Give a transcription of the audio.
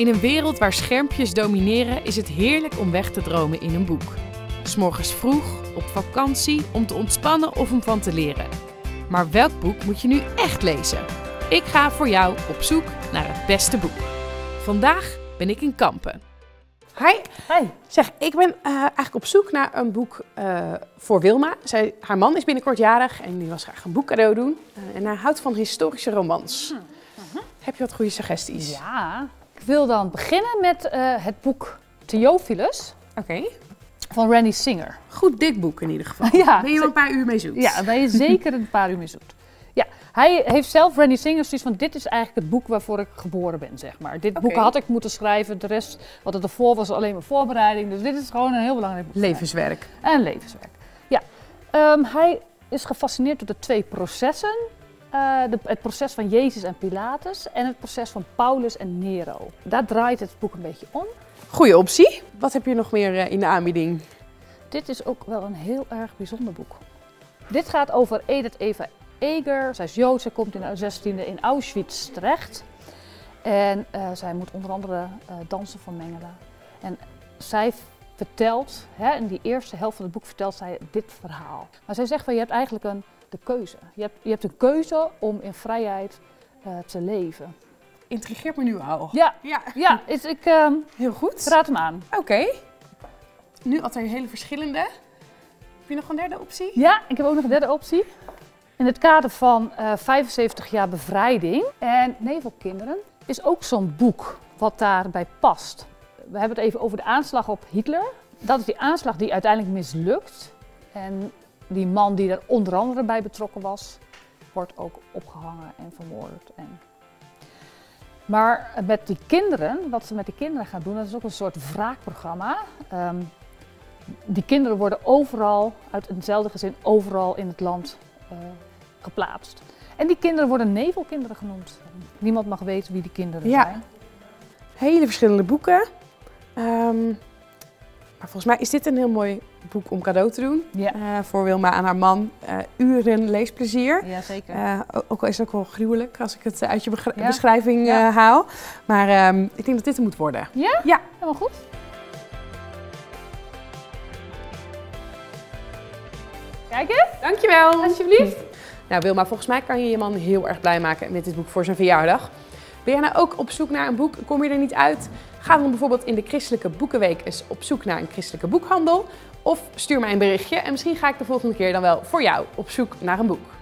In een wereld waar schermpjes domineren is het heerlijk om weg te dromen in een boek. S'morgens vroeg, op vakantie, om te ontspannen of om van te leren. Maar welk boek moet je nu echt lezen? Ik ga voor jou op zoek naar het beste boek. Vandaag ben ik in Kampen. Hi. Hi. Zeg, ik ben eh, eigenlijk op zoek naar een boek eh, voor Wilma. Zij, haar man is binnenkort jarig en die was graag een boek cadeau doen. Eh, en hij houdt van historische romans. Heb je wat goede suggesties? Ja, ik wil dan beginnen met eh, het boek Theophilus Oké. van Randy Singer. Goed dik boek in ieder geval. Ja. Ben je wel een paar uur mee zoet? Ja, ben je zeker een paar uur mee zoet. Ja, hij heeft zelf, Randy Singer, zoiets van dit is eigenlijk het boek waarvoor ik geboren ben, zeg maar. Dit boek had ik moeten schrijven, de rest wat er ervoor was alleen maar voorbereiding. Dus dit is gewoon een heel belangrijk boek. Levenswerk. En levenswerk. Ja. Ehm, hij is gefascineerd door de twee processen. Eh, de- het proces van Jezus en Pilatus en het proces van Paulus en Nero. Daar draait het boek een beetje om. Goeie optie. Wat heb je nog meer eh, in de aanbieding? Dit is ook wel een heel erg bijzonder boek. Dit gaat over Edith Eva Eger. Zij is Joods, zij komt in de 16e in Auschwitz terecht. En eh, zij moet onder andere dansen van Mengelen. En zij vertelt, hè, in die eerste helft van het boek vertelt zij dit verhaal. Maar zij zegt van je hebt eigenlijk een, de keuze. Je hebt, je hebt een keuze om in vrijheid eh, te leven. Intrigeert me nu al. Ja, Ja. ja is, ik ehm, Heel goed. raad hem aan. Oké. Nu altijd hele verschillende. Heb je nog een derde optie? Ja, ik heb ook nog een derde optie. In het kader van eh, 75 jaar bevrijding en Nevelkinderen is ook zo'n boek wat daarbij past. We hebben het even over de aanslag op Hitler. Dat is die aanslag die uiteindelijk mislukt. En die man die er onder andere bij betrokken was, wordt ook opgehangen en vermoord. En... Maar met die kinderen, wat ze met die kinderen gaan doen, dat is ook een soort wraakprogramma. Ehm, die kinderen worden overal, uit eenzelfde gezin, overal in het land eh, geplaatst. En die kinderen worden nevelkinderen genoemd. Niemand mag weten wie die kinderen Ja. zijn. Hele verschillende boeken. Ehm, maar volgens mij is dit een heel mooi boek om cadeau te doen. Ja, Eh, voor Wilma en haar man. Eh, uren leesplezier. ja zeker. Eh, ook al is het ook wel gruwelijk als ik het uit je Ja. beschrijving Ja. haal. Maar ehm, ik denk dat dit er moet worden. Ja? Ja. Helemaal goed. Kijk eens, Dankjewel. alsjeblieft. Nou Wilma, volgens mij kan je je man heel erg blij maken met dit boek voor zijn verjaardag. Ben jij nou ook op zoek naar een boek? Kom je er niet uit? Ga dan bijvoorbeeld in de Christelijke Boekenweek eens op zoek naar een christelijke boekhandel. Of stuur mij een berichtje en misschien ga ik de volgende keer dan wel voor jou op zoek naar een boek.